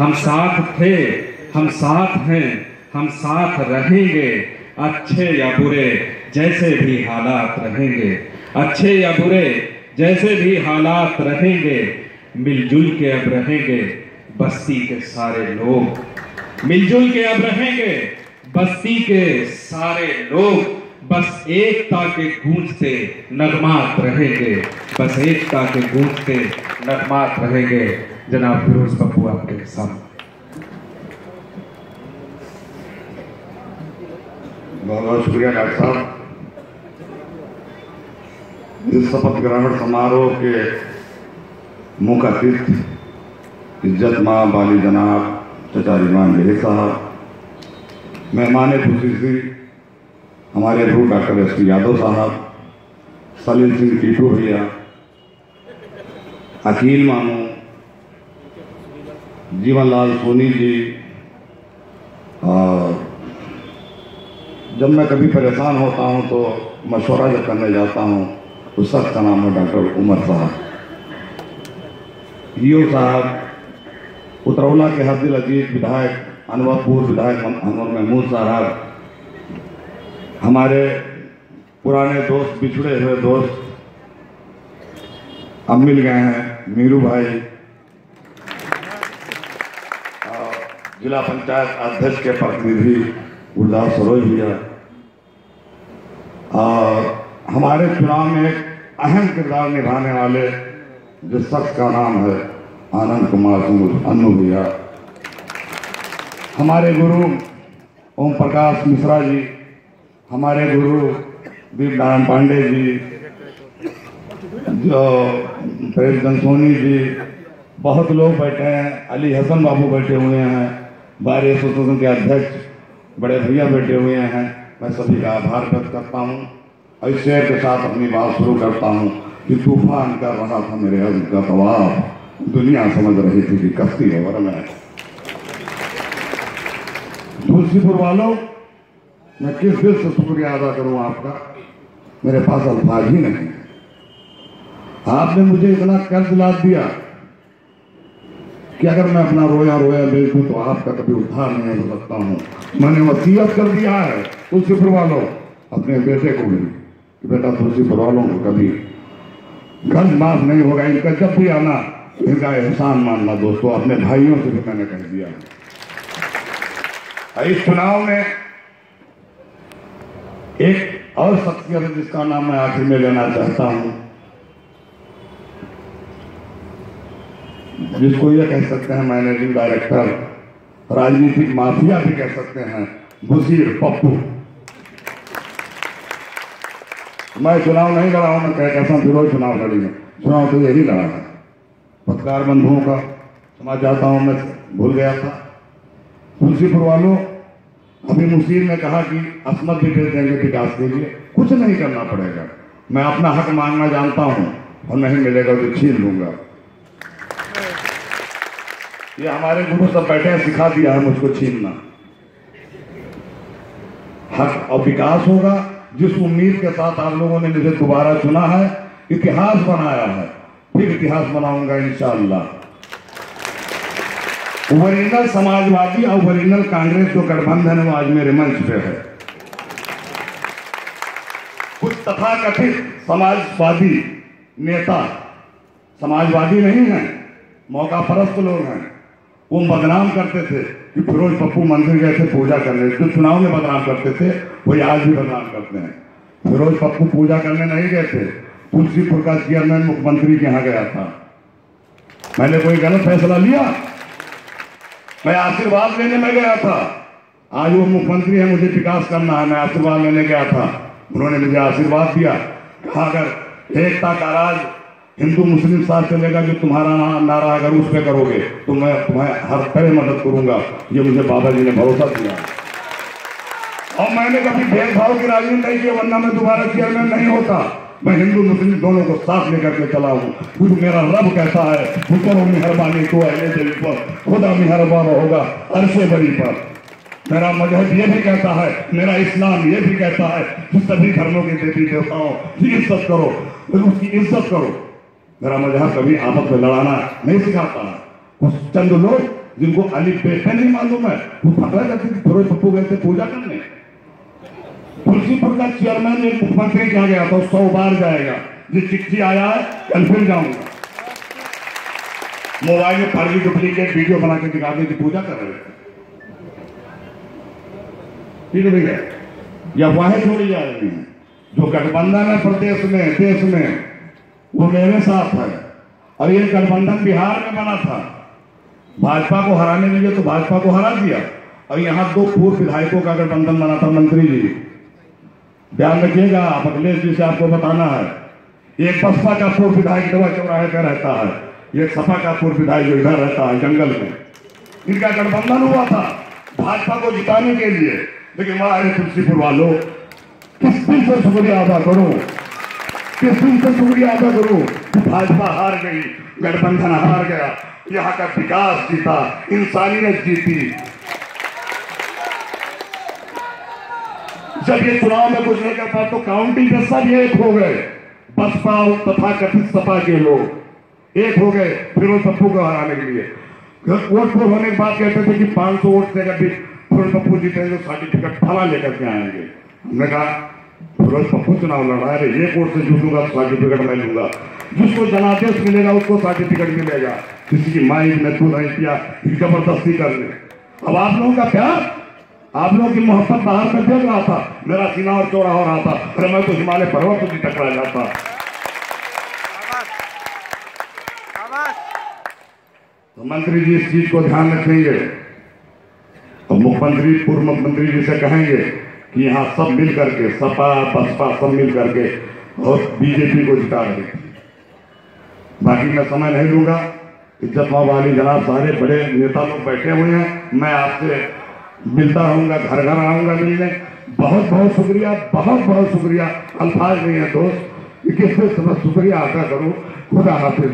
हम साथ थे, हम साथ हैं, हम साथ रहेंगे, अच्छे या बुरे, जैसे भी हालात रहेंगे। अच्छे या बुरे, जैसे भी हालात रहेंगे, मिलजुल के अब रहेंगे, बस्ती के सारे लोग। मिलजुल के अब रहेंगे, बस्ती के सारे लोग। बस एकता के गूंजते नगमात रहेंगे, बस एकता के गूंजते नगमात रहेंगे। जनाब फिरोज पप्पू आपके सामने बहुत बहुत शुक्रिया, डॉक्टर साहब। इस शपथ ग्रहण समारोह के मुख्य अतिथि, इज़्ज़त माँ, बाली जनाब, चचा रिमान साहब, मेहमान खुशी हमारे रूह डॉक्टर एस पी यादव साहब सलीम सिंह टीटू भैया, अकील मामू जीवनलाल सोनी जी, और जब मैं कभी परेशान होता हूँ तो मशवरा जब करने जाता हूँ उस शख्स का नाम है डॉक्टर उमर साहब। ईओ साहब, उतरौला के हरदिल अज़ीज़ विधायक, अनवरपुर विधायक अनवर महमूद साहब। हमारे पुराने दोस्त, बिछड़े हुए दोस्त अब मिल गए हैं, मीरू भाई और जिला पंचायत अध्यक्ष के प्रतिनिधि गुरदास सरोज भैया। और हमारे चुनाव में एक अहम किरदार निभाने वाले जिस शख्स का नाम है आनंद कुमार सिंह अन्नू भैया। हमारे गुरु ओम प्रकाश मिश्रा जी, हमारे गुरु दीप नारायण पांडे जी, जो प्रेम सोनी जी, बहुत लोग बैठे हैं, अली हसन बाबू बैठे हुए हैं। बार एसोसिएशन के अध्यक्ष बड़े भैया बैठे हुए हैं। मैं सभी का आभार व्यक्त करता हूँ और इस शेर के साथ अपनी बात शुरू करता हूँ कि तूफ़ान कर रहा था मेरे अर्ज़ का तवाब दुनिया समझ रही थी कि कश्ती है वरना तुलसीपुर वालों, मैं किस दिल से शुक्रिया अदा करूँ आपका? मेरे पास अल्फाज ही नहीं आपने मुझे इतना कर्ज लाद दिया कि अगर मैं अपना रोया रोया बेच तो आपका कभी उद्धार नहीं हो सकता हूँ। मैंने वसीयत कर दिया है तुलसीपुर वालों। अपने बेटे को भी। कि बेटा तुलसीपुर वालों को कभी कर्ज माफ़ नहीं होगा, इनका जब भी आना, इनका एहसान मानना दोस्तों, अपने भाइयों से भी मैंने कह दिया इस चुनाव में एक और शख्सियत जिसका नाम मैं आखिर में लेना चाहता हूँ। जिसको ये कह सकते हैं, मैनेजिंग डायरेक्टर, राजनीतिक माफिया भी कह सकते हैं बुजीर पप्पू। मैं चुनाव नहीं लड़ा हूँ, मैं कह हूँ फिरोज चुनाव लड़ी है। चुनाव तो यही लड़ा है। पत्रकार बंधुओं का समाज जाता हूँ, मैं भूल गया था। तुलसीपुर वालों, अभी मुसीर ने कहा कि असमत भी भेज देंगे विकास के लिए। कुछ नहीं करना पड़ेगा। मैं अपना हक मांगना जानता हूँ और नहीं मिलेगा तो छीन लूँगा। ये हमारे गुरु सब बैठे हैं, सिखा दिया है मुझको छीनना। हक और विकास होगा जिस उम्मीद के साथ आप लोगों ने मुझे दोबारा चुना है, इतिहास बनाया है, फिर इतिहास बनाऊँगा इंशाअल्लाह ओरिजिनल समाजवादी और ओरिजिनल कांग्रेस जो गठबंधन है, वो आज मेरे मंच पे है। कुछ तथाकथित समाजवादी नेता, समाजवादी नहीं है, मौका परस्त लोग हैं। वो बदनाम करते थे कि फिरोज पप्पू मंदिर गए थे पूजा करने। जो चुनाव में बदनाम करते थे, वही आज भी बदनाम करते हैं। फिरोज पप्पू पूजा करने नहीं गए थे। तुलसीपुर का चेयरमैन मुख्यमंत्री के यहाँ गया था। मैंने कोई गलत फैसला लिया? मैं आशीर्वाद लेने में गया था। आज वो मुख्यमंत्री है, मुझे विकास करना है, मैं आशीर्वाद लेने गया था। उन्होंने मुझे आशीर्वाद दिया। कहा, अगर एकता का राज हिंदू मुस्लिम साथ चलेगा जो तुम्हारा नारा अगर उस पर करोगे तो मैं तुम्हें हर तरह मदद करूँगा। ये मुझे बाबा जी ने भरोसा दिया। और मैंने कभी भेदभाव की राजनीति नहीं की, वरना मैं दोबारा चेयरमैन नहीं होता। मैं हिंदू, मुस्लिम दोनों को साथ लेकर के चला हूँ। क्योंकि मेरा रब कहता है हुक्म मेहरबानी तो अहले दिल पर। खुदा मेहरबान होगा, अरसे बड़ी पर। मेरा मज़हब ये भी कहता है, मेरा इस्लाम ये भी कहता है कि सभी धर्मों के देवी देवताओं की इज़्ज़त करो, उसकी इज़्ज़त करो। मेरा मज़हब कभी आपस में लड़ाना नहीं सिखाता। है कुछ चंद लोग जिनको अली बेटे नहीं मालूम है, वो फकरा करते कि फिरोज पप्पू गए थे पूजा करने। तुलसीपुर का चेयरमैन एक मुख्यमंत्री कहा गया था? सौ बार जाएगा। जो चिट्ठी आया है, कल फिर जाऊँगा। मोबाइल में फर्जी डुप्लीकेट वीडियो बना के दिखाने की पूजा कर रहे थे ठीक है भैया? ये अफवाहें छोड़ी जा रही हैं। जो गठबंधन है प्रदेश में, देश में वो मेरे साथ है। और ये गठबंधन बिहार में बना था। भाजपा को हराने में लिए तो भाजपा को हरा दिया। और यहाँ दो पूर्व विधायकों का गठबंधन बना था, मंत्री जी। ध्यान रखिएगा, आप अखिलेश जी से आपको बताना है। एक बसपा का पूर्व विधायक दवा चौराहे पे रहता है। एक सपा का पूर्व विधायक जो इधर रहता है, जंगल में। इनका गठबंधन हुआ था भाजपा को जिताने के लिए। लेकिन वहाँ तुलसीपुर वालों। किस दिन से शुक्रिया अदा करूँ? किस दिन से शुक्रिया अदा करूँ कि भाजपा हार गई, गठबंधन हार गया, यहाँ का विकास जीता, इंसानियत जीती। जब ये चुनाव में कुछ नहीं कर पाए तो काउंटिंग में सब एक हो गए, बसपा और तथा कथित सपा के लोग। एक हो गए फिरोज पप्पू को हराने के लिए। वोट पूर होने के बाद कहते थे कि 500 वोट से फिरोज पप्पू जीतेंगे तो सर्टिफिकेट फला लेकर के आएँगे। हमने कहा फिरोज पप्पू चुनाव लड़ा रहे एक वोट से जीतूँगा तो सर्टिफिकेट मैं लूँगा। जिसको जनादेश मिलेगा उसको सर्टिफिकेट मिलेगा किसी की माई ने तू नहीं किया ज़बरदस्ती कर ले। अब आप लोगों का प्यार, आप लोगों की मोहब्बत बाहर में देख रहा था, मेरा सीना और चौड़ा हो रहा था, अरे मैं तो हिमालय पर्वत भी टकरा जाता। तो मंत्री जी इस चीज़ को ध्यान रखेंगे तो मुख्यमंत्री, पूर्व मुख्यमंत्री जी से कहेंगे कि यहाँ सब मिल करके, सपा, बसपा सब मिल करके और बीजेपी को जिता रहे। बाकी मैं समय नहीं लूँगा इज़्ज़त वाली जनाब सारे बड़े नेता लोग बैठे हुए हैं, मैं आपसे मिलता रहूँगा, घर घर आऊँगा मिलने। बहुत बहुत शुक्रिया, बहुत बहुत शुक्रिया। अल्फाज नहीं है दोस्त कि किस शुक्रिया अदा करूँ। खुदा हाफिज।